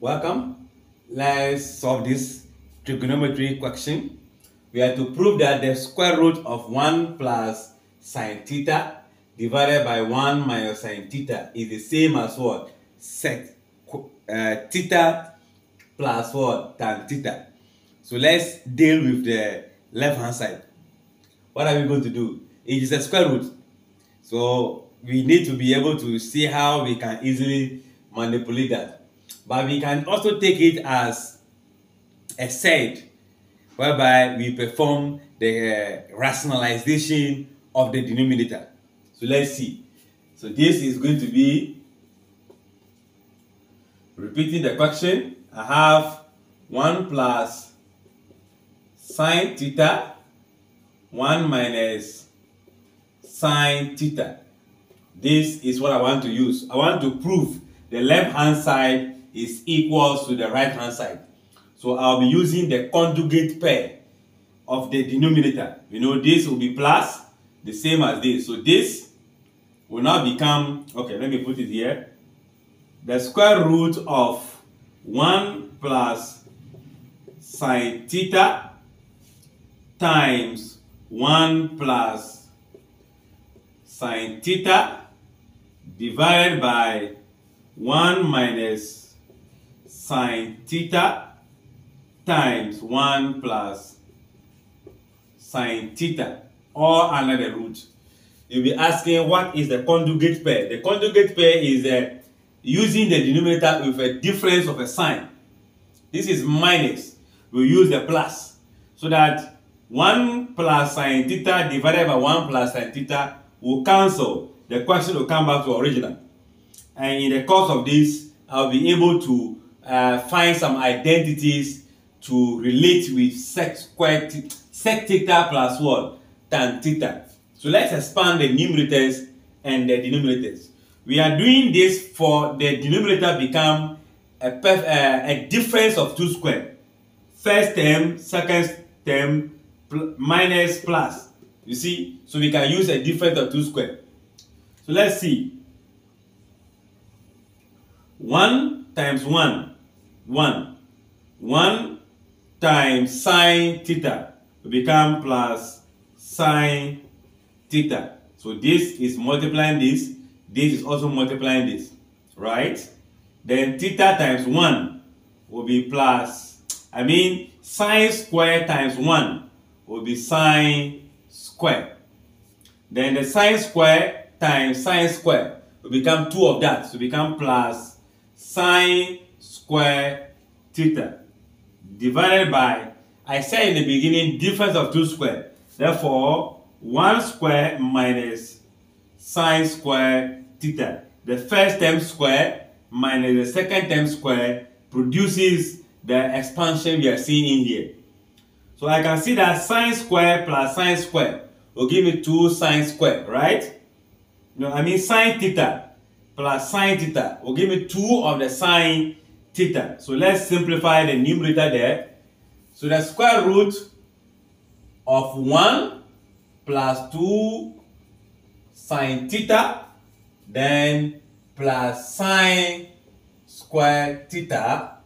Welcome. Let's solve this trigonometry question. We have to prove that the square root of 1 plus sine theta divided by 1 minus sine theta is the same as what? Sec uh, theta plus what? Tan theta. So let's deal with the left hand side. What are we going to do? It is a square root. So we need to be able to see how we can easily manipulate that. But we can also take it as a set whereby we perform the uh, rationalization of the denominator. So let's see. So this is going to be repeating the question. I have 1 plus sine theta 1 minus sine theta. This is what I want to use. I want to prove the left hand side is equal to the right hand side. So I'll be using the conjugate pair of the denominator. You know, this will be plus, the same as this. So this will now become, okay, let me put it here. The square root of 1 plus sine theta times 1 plus sine theta divided by 1 minus sine theta times 1 plus sine theta all under the root. You'll be asking what is the conjugate pair? The conjugate pair is uh, using the denominator with a difference of a sign. This is minus. We use the plus so that 1 plus sine theta divided by 1 plus sine theta will cancel. The question will come back to original. And in the course of this, I'll be able to uh, find some identities to relate with sec square sec theta plus what? Tan theta. So let's expand the numerators and the denominators. We are doing this for the denominator become a, uh, a difference of two square. First term, second term, pl minus plus. You see? So we can use a difference of two square. So let's see. 1 times 1, 1. 1 times sine theta will become plus sine theta. So this is multiplying this. This is also multiplying this. Right? Then theta times 1 will be plus, I mean, sine square times 1 will be sine square. Then the sine square times sine square will become 2 of that. So become plus sine square theta divided by, I said in the beginning, difference of 2 square. Therefore, 1 square minus sine square theta. The first term square minus the second term square produces the expansion we are seeing in here. So I can see that sine square plus sine square will give me 2 sine square, right? No, I mean sine theta plus sine theta will give me 2 of the sine theta. So let's simplify the numerator there. So the square root of 1 plus 2 sine theta then plus sine square theta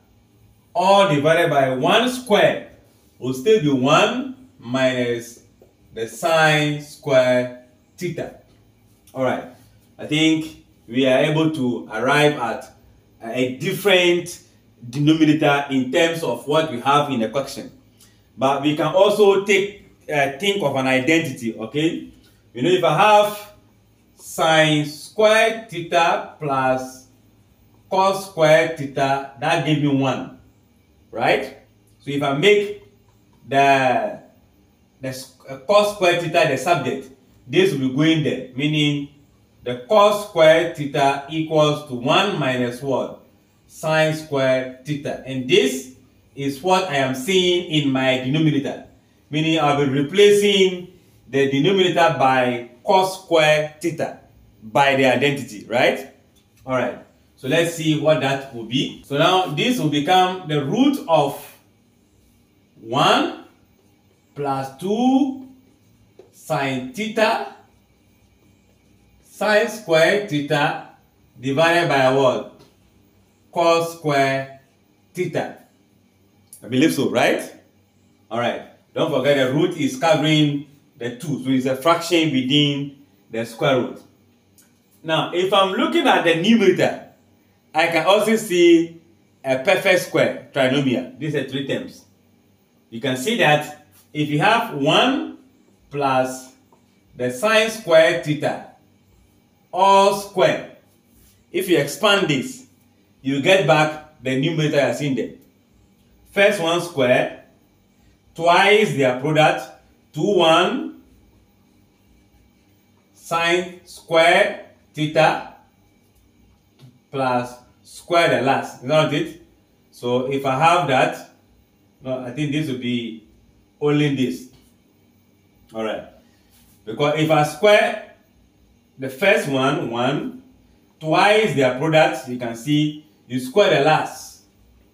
all divided by 1 square will still be 1 minus the sine square theta. Alright, I think we are able to arrive at a different denominator in terms of what we have in the question. But we can also take uh, think of an identity, okay? You know, if I have sine square theta plus cos square theta, that gives me 1, right? So if I make the, the uh, cos square theta the subject, this will be going there, meaning the cos square theta equals to 1 minus what? Sine square theta. And this is what I am seeing in my denominator. Meaning I'll be replacing the denominator by cos square theta by the identity, right? All right. So let's see what that will be. So now this will become the root of 1 plus 2 sine theta sine square theta divided by what? Cos square theta. I believe so, right? All right. Don't forget the root is covering the 2. So it's a fraction within the square root. Now, if I'm looking at the numerator, I can also see a perfect square trinomial. These are three terms. You can see that if you have 1 plus the sine square theta all square, if you expand this, you get back the numerator as in there. First one square, twice their product, 2 1 sine square theta plus square the last. Is that it? So if I have that, no, I think this will be only this. Alright. Because if I square the first one, 1, twice their product, you can see you square the last.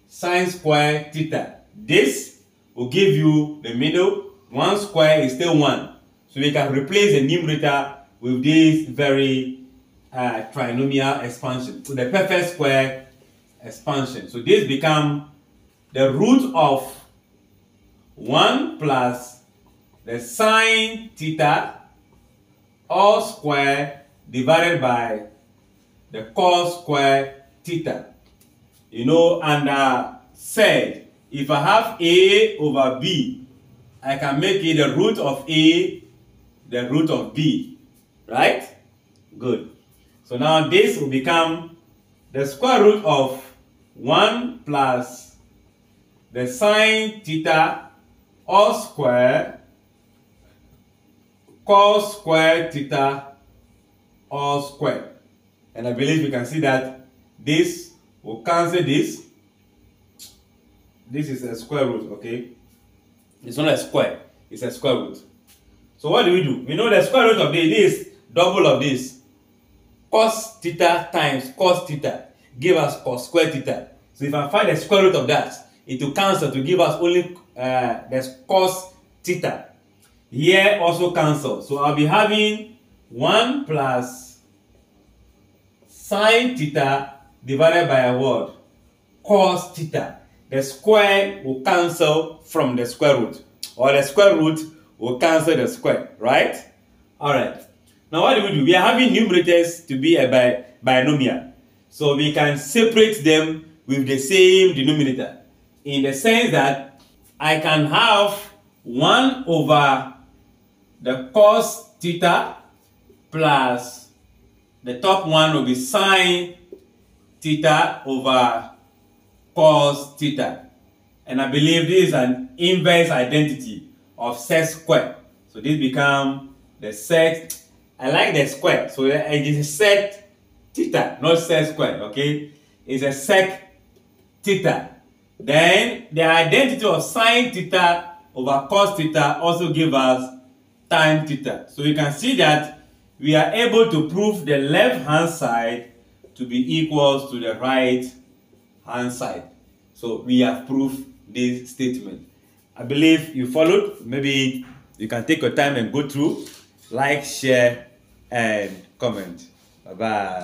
Sine square theta. This will give you the middle. 1 square is still 1. So we can replace the numerator with this very uh, trinomial expansion. So the perfect square expansion. So this become the root of 1 plus the sine theta all square divided by the cos square theta. You know, and I said, if I have A over B, I can make it the root of A, the root of B. Right? Good. So now this will become the square root of 1 plus the sine theta all square cos square theta all square. And I believe you can see that this will cancel this. This is a square root, okay? It's not a square, it's a square root. So what do we do? We know the square root of this, this double of this. Cos theta times cos theta give us cos square theta. So if I find the square root of that, it will cancel to give us only uh, the cos theta. Here also cancel. So I'll be having 1 plus sine theta divided by word cos theta. The square will cancel from the square root. Or the square root will cancel the square, right? Alright. Now what do we do? We are having numerators to be a bi binomial. So we can separate them with the same denominator. In the sense that I can have 1 over the cos theta plus the top one will be sine theta over cos theta. And I believe this is an inverse identity of sec square. So this become the sec, I like the square. So it is a sec theta, not sec square, okay? It's a sec theta. Then the identity of sine theta over cos theta also give us tan theta. So you can see that we are able to prove the left hand side to be equals to the right hand side. So we have proved this statement. I believe you followed. Maybe you can take your time and go through. Like, share, and comment. Bye-bye.